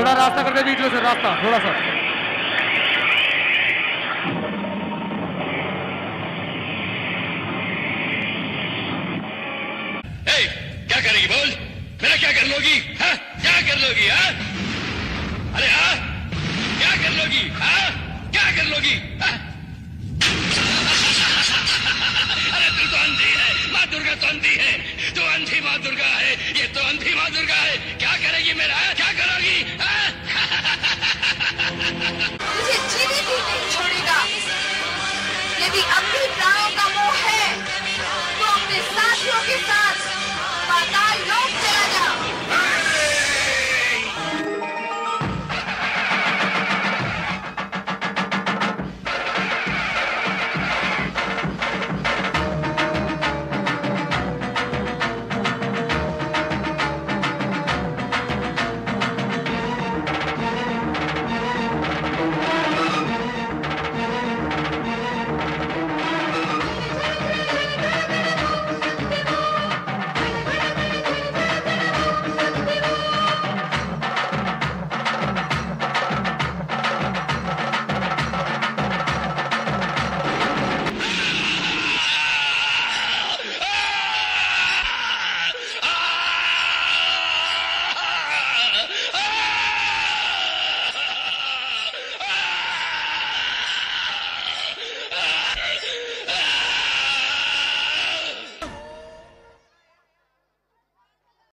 रास्ता करके बीच में से, रास्ता, थोड़ा सा क्या करेगी बोल मेरा क्या कर लोगी हाँ? क्या कर लोगी हाँ? अरे हाँ क्या कर लोगी हाँ? क्या कर लोगी हाँ? अरे, तू तो अंधी है, माँ दुर्गा तो अंधी है तू अंधी माँ दुर्गा है, ये तो अंधी माँ दुर्गा है क्या करेगी मेरा Tidak.